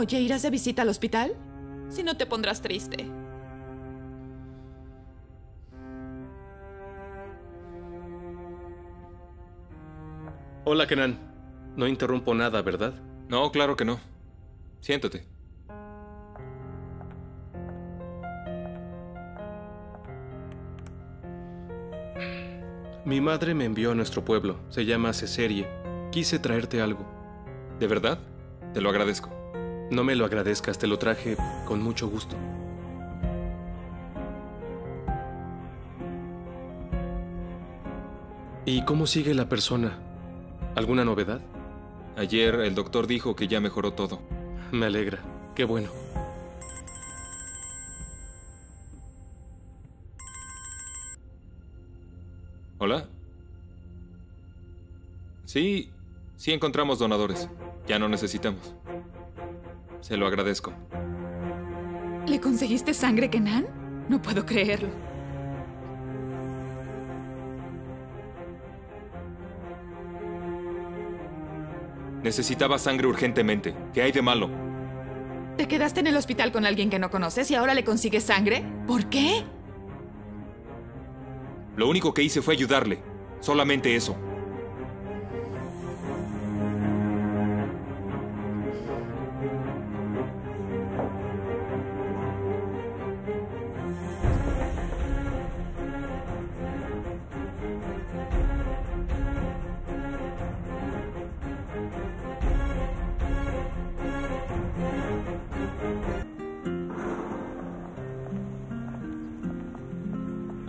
Oye, ¿irás de visita al hospital? Si no te pondrás triste. Hola, Kenan. No interrumpo nada, ¿verdad? No, claro que no. Siéntate. Mi madre me envió a nuestro pueblo. Se llama Ceserie. Quise traerte algo. ¿De verdad? Te lo agradezco. No me lo agradezcas, te lo traje con mucho gusto. ¿Y cómo sigue la persona? ¿Alguna novedad? Ayer el doctor dijo que ya mejoró todo. Me alegra. Qué bueno. ¿Hola? Sí, sí encontramos donadores. Ya no necesitamos. Se lo agradezco. ¿Le conseguiste sangre, Kenan? No puedo creerlo. Necesitaba sangre urgentemente. ¿Qué hay de malo? ¿Te quedaste en el hospital con alguien que no conoces y ahora le consigues sangre? ¿Por qué? Lo único que hice fue ayudarle. Solamente eso.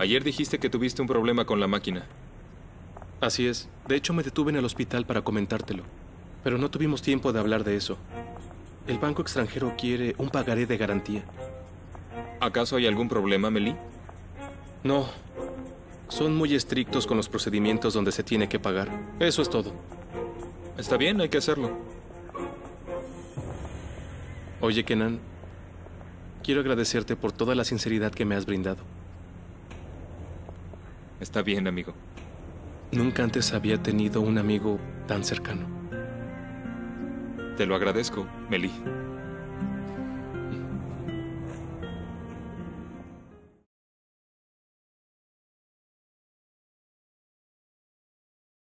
Ayer dijiste que tuviste un problema con la máquina. Así es. De hecho, me detuve en el hospital para comentártelo. Pero no tuvimos tiempo de hablar de eso. El banco extranjero quiere un pagaré de garantía. ¿Acaso hay algún problema, Meli? No. Son muy estrictos con los procedimientos donde se tiene que pagar. Eso es todo. Está bien, hay que hacerlo. Oye, Kenan, quiero agradecerte por toda la sinceridad que me has brindado. Está bien, amigo. Nunca antes había tenido un amigo tan cercano. Te lo agradezco, Meli.